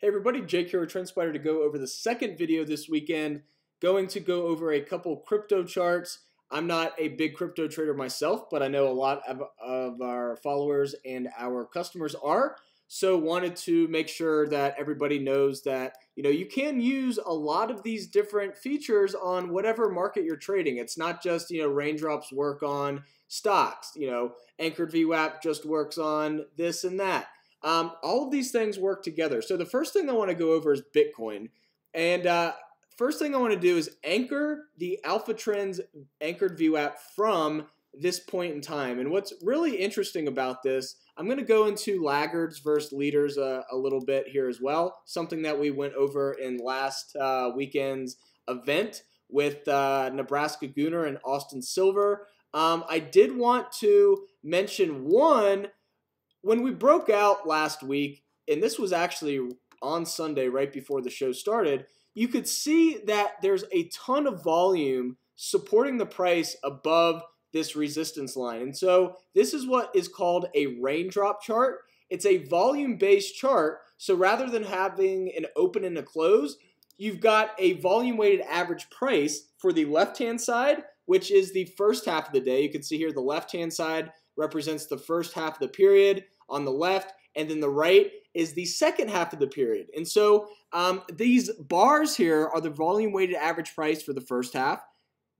Hey everybody, Jake here with TrendSpider to go over the second video this weekend. Going to go over a couple crypto charts. I'm not a big crypto trader myself, but I know a lot of, of our followers and our customers are. So wanted to make sure that everybody knows that you know you can use a lot of these different features on whatever market you're trading. It's not just you know raindrops work on stocks. You know anchored VWAP just works on this and that. Um, all of these things work together. So the first thing I want to go over is Bitcoin. And uh, first thing I want to do is anchor the Alpha Trends anchored VWAP from this point in time. And what's really interesting about this, I'm going to go into laggards versus leaders a, a, little bit here as well. Something that we went over in last uh, weekend's event with uh, Nebraska Gooner and Austin Silver. Um, I did want to mention one when we broke out last week, and this was actually on Sunday right before the show started, you could see that there's a ton of volume supporting the price above this resistance line. And so this is what is called a raindrop chart. It's a volume based chart. So rather than having an open and a close, you've got a volume weighted average price for the left hand side, which is the first half of the day. You can see here the left hand side represents the first half of the period on the left, and then the right is the second half of the period. And so um, these bars here are the volume weighted average price for the first half.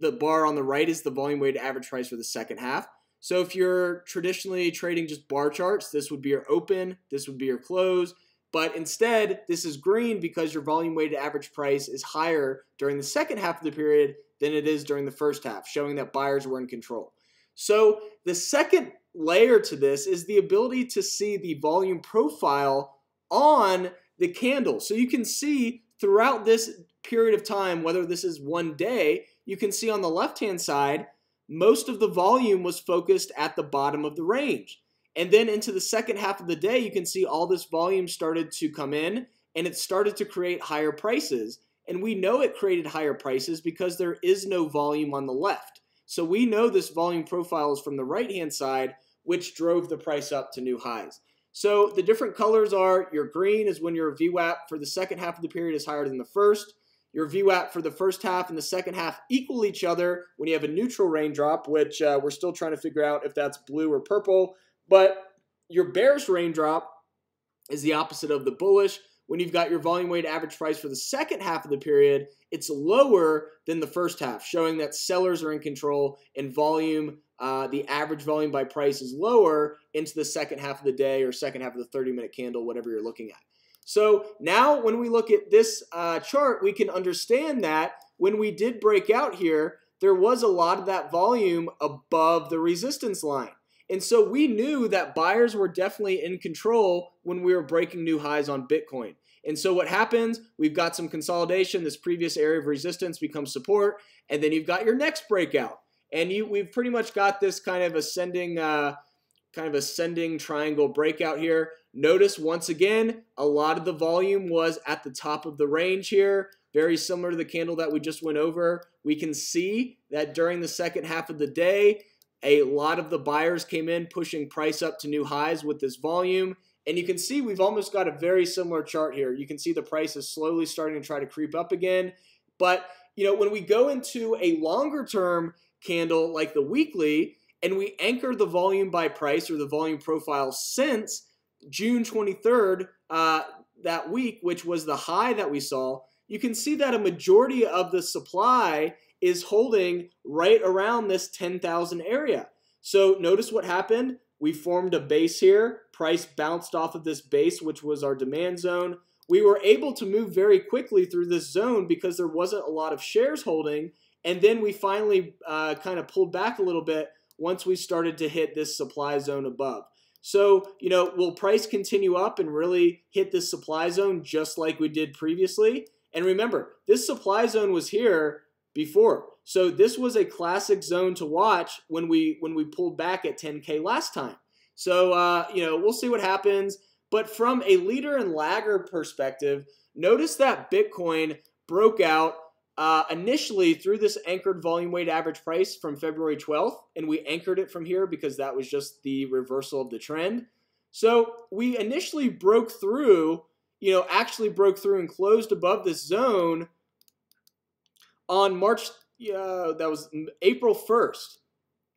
The bar on the right is the volume weighted average price for the second half. So if you're traditionally trading just bar charts, this would be your open, this would be your close. But instead, this is green because your volume weighted average price is higher during the second half of the period than it is during the first half, showing that buyers were in control. So the second layer to this is the ability to see the volume profile on the candle. So you can see throughout this period of time, whether this is one day, you can see on the left-hand side, most of the volume was focused at the bottom of the range. And then into the second half of the day, you can see all this volume started to come in and it started to create higher prices. And we know it created higher prices because there is no volume on the left. So we know this volume profile is from the right-hand side, which drove the price up to new highs. So the different colors are your green is when your VWAP for the second half of the period is higher than the first. Your VWAP for the first half and the second half equal each other when you have a neutral raindrop, which uh, we're still trying to figure out if that's blue or purple. But your bearish raindrop is the opposite of the bullish when you've got your volume weighted average price for the second half of the period, it's lower than the first half, showing that sellers are in control and volume, uh, the average volume by price is lower into the second half of the day or second half of the 30 minute candle, whatever you're looking at. So now when we look at this uh, chart, we can understand that when we did break out here, there was a lot of that volume above the resistance line. And so we knew that buyers were definitely in control when we were breaking new highs on Bitcoin. And so what happens, we've got some consolidation, this previous area of resistance becomes support, and then you've got your next breakout. And you, we've pretty much got this kind of ascending, uh, kind of ascending triangle breakout here. Notice once again, a lot of the volume was at the top of the range here, very similar to the candle that we just went over. We can see that during the second half of the day, a lot of the buyers came in pushing price up to new highs with this volume. And you can see we've almost got a very similar chart here. You can see the price is slowly starting to try to creep up again. But, you know, when we go into a longer term candle like the weekly and we anchor the volume by price or the volume profile since June 23rd, uh, that week, which was the high that we saw, you can see that a majority of the supply is holding right around this 10,000 area. So notice what happened. We formed a base here. Price bounced off of this base, which was our demand zone. We were able to move very quickly through this zone because there wasn't a lot of shares holding. And then we finally uh, kind of pulled back a little bit once we started to hit this supply zone above. So, you know, will price continue up and really hit this supply zone just like we did previously? And remember, this supply zone was here before. So this was a classic zone to watch when we when we pulled back at 10k last time. So uh, you know we'll see what happens. But from a leader and lagger perspective, notice that Bitcoin broke out uh, initially through this anchored volume weight average price from February 12th, and we anchored it from here because that was just the reversal of the trend. So we initially broke through you know, actually broke through and closed above this zone on March, uh, that was April 1st.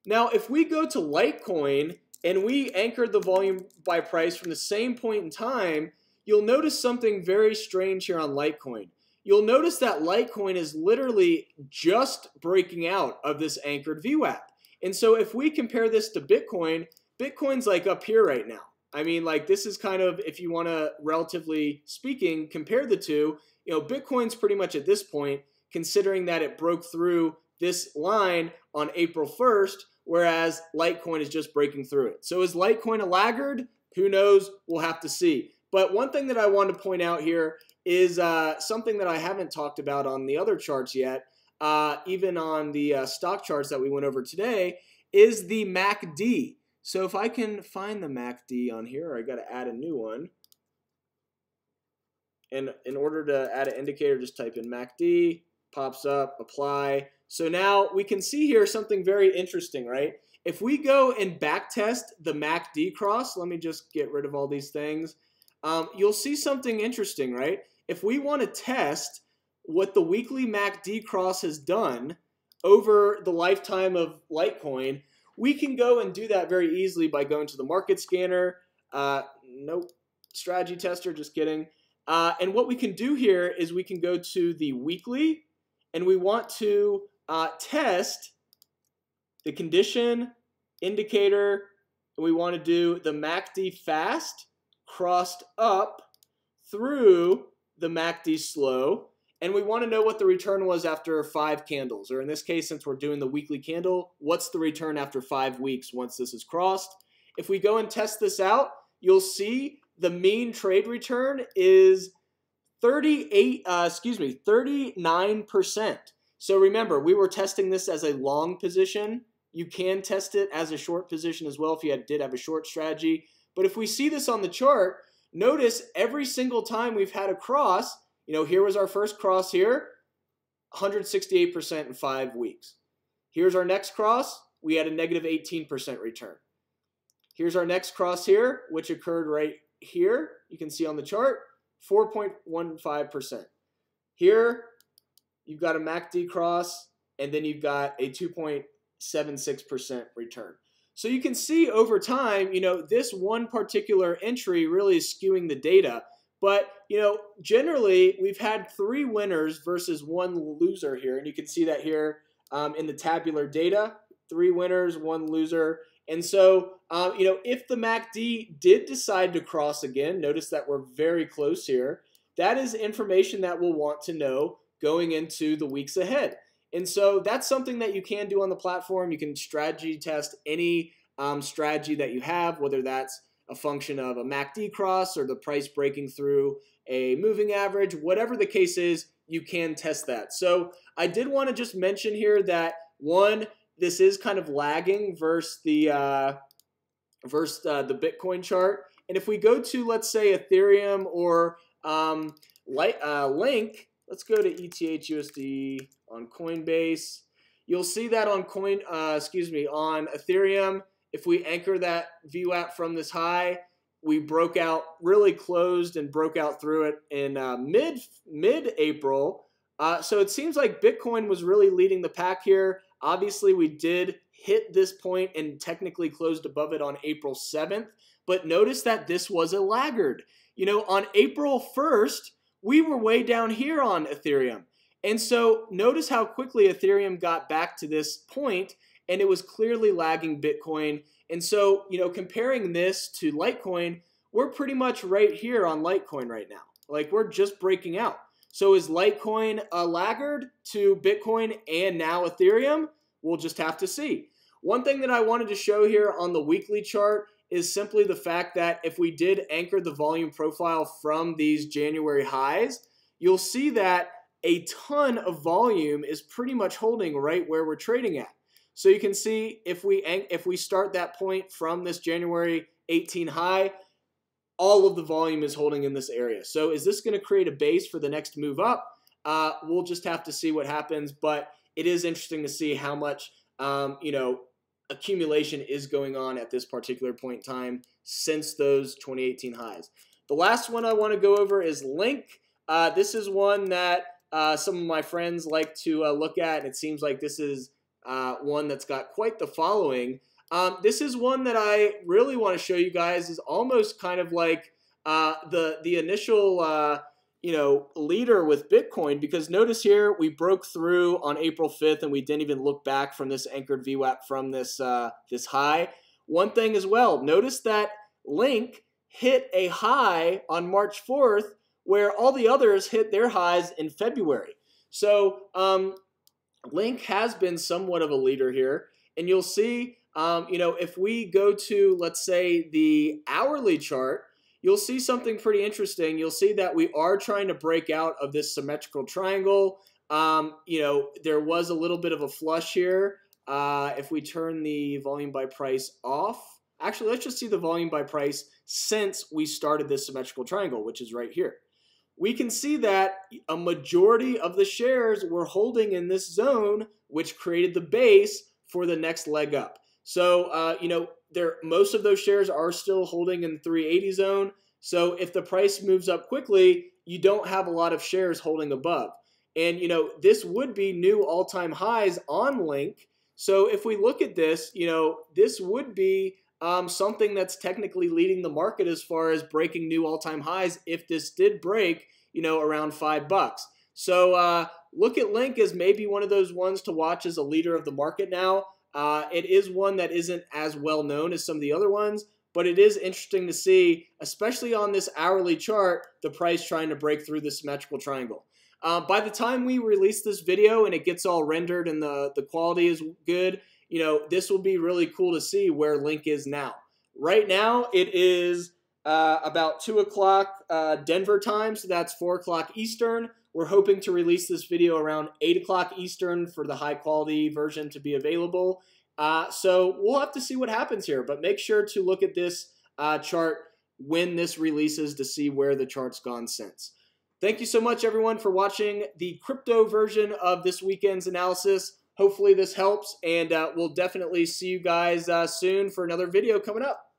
Now, if we go to Litecoin and we anchored the volume by price from the same point in time, you'll notice something very strange here on Litecoin. You'll notice that Litecoin is literally just breaking out of this anchored VWAP. And so if we compare this to Bitcoin, Bitcoin's like up here right now. I mean, like this is kind of, if you want to, relatively speaking, compare the two, you know, Bitcoin's pretty much at this point, considering that it broke through this line on April 1st, whereas Litecoin is just breaking through it. So is Litecoin a laggard? Who knows? We'll have to see. But one thing that I want to point out here is uh, something that I haven't talked about on the other charts yet, uh, even on the uh, stock charts that we went over today, is the MACD. So if I can find the MACD on here, I got to add a new one. And in order to add an indicator, just type in MACD, pops up, apply. So now we can see here something very interesting, right? If we go and back test the MACD cross, let me just get rid of all these things. Um, you'll see something interesting, right? If we want to test what the weekly MACD cross has done over the lifetime of Litecoin, we can go and do that very easily by going to the market scanner. Uh, nope, strategy tester, just kidding. Uh, and what we can do here is we can go to the weekly and we want to uh, test the condition indicator. We want to do the MACD fast crossed up through the MACD slow and we want to know what the return was after five candles, or in this case, since we're doing the weekly candle, what's the return after five weeks once this is crossed? If we go and test this out, you'll see the mean trade return is 38, uh, excuse me, 39%. So remember, we were testing this as a long position. You can test it as a short position as well if you had, did have a short strategy. But if we see this on the chart, notice every single time we've had a cross, you know, here was our first cross here, 168% in five weeks. Here's our next cross. We had a negative 18% return. Here's our next cross here, which occurred right here. You can see on the chart, 4.15%. Here, you've got a MACD cross, and then you've got a 2.76% return. So you can see over time, you know, this one particular entry really is skewing the data. But, you know, generally we've had three winners versus one loser here. And you can see that here um, in the tabular data. Three winners, one loser. And so, um, you know, if the MACD did decide to cross again, notice that we're very close here. That is information that we'll want to know going into the weeks ahead. And so that's something that you can do on the platform. You can strategy test any um, strategy that you have, whether that's a function of a MACD cross or the price breaking through a moving average, whatever the case is, you can test that. So I did want to just mention here that one, this is kind of lagging versus the uh, versus uh, the Bitcoin chart. And if we go to let's say Ethereum or um, light, uh, Link, let's go to ETH USD on Coinbase. You'll see that on Coin, uh, excuse me, on Ethereum if we anchor that VWAP from this high, we broke out, really closed and broke out through it in uh, mid mid April. Uh, so it seems like Bitcoin was really leading the pack here. Obviously, we did hit this point and technically closed above it on April 7th. But notice that this was a laggard. You know, on April 1st, we were way down here on Ethereum. And so notice how quickly Ethereum got back to this point and it was clearly lagging Bitcoin. And so, you know, comparing this to Litecoin, we're pretty much right here on Litecoin right now. Like we're just breaking out. So is Litecoin a laggard to Bitcoin and now Ethereum? We'll just have to see. One thing that I wanted to show here on the weekly chart is simply the fact that if we did anchor the volume profile from these January highs, you'll see that a ton of volume is pretty much holding right where we're trading at. So you can see if we if we start that point from this January 18 high, all of the volume is holding in this area. So is this going to create a base for the next move up? Uh, we'll just have to see what happens. But it is interesting to see how much um, you know accumulation is going on at this particular point in time since those 2018 highs. The last one I want to go over is Link. Uh, this is one that uh, some of my friends like to uh, look at, and it seems like this is uh, one that's got quite the following. Um, this is one that I really want to show you guys is almost kind of like uh, the the initial uh, you know leader with Bitcoin because notice here we broke through on April 5th and we didn't even look back from this anchored VWAP from this uh, this high. One thing as well, notice that Link hit a high on March 4th where all the others hit their highs in February. So um, Link has been somewhat of a leader here, and you'll see, um, you know, if we go to let's say the hourly chart you'll see something pretty interesting. You'll see that we are trying to break out of this symmetrical triangle. Um, you know, there was a little bit of a flush here. Uh, if we turn the volume by price off, actually, let's just see the volume by price since we started this symmetrical triangle, which is right here. We can see that a majority of the shares were holding in this zone, which created the base for the next leg up. So, uh, you know, there most of those shares are still holding in the 380 zone. So if the price moves up quickly, you don't have a lot of shares holding above. And you know, this would be new all-time highs on Link. So if we look at this, you know, this would be um, something that's technically leading the market as far as breaking new all-time highs if this did break, you know, around five bucks. So uh, look at Link as maybe one of those ones to watch as a leader of the market now. Uh, it is one that isn't as well known as some of the other ones, but it is interesting to see, especially on this hourly chart, the price trying to break through the symmetrical triangle. Uh, by the time we release this video and it gets all rendered and the, the quality is good, you know, this will be really cool to see where Link is now. Right now, it is uh, about 2 o'clock uh, Denver time, so that's 4 o'clock Eastern. We're hoping to release this video around 8 o'clock Eastern for the high quality version to be available. Uh, so we'll have to see what happens here, but make sure to look at this uh, chart when this releases to see where the chart's gone since. Thank you so much, everyone, for watching the crypto version of this weekend's analysis. Hopefully this helps, and uh, we'll definitely see you guys uh, soon for another video coming up.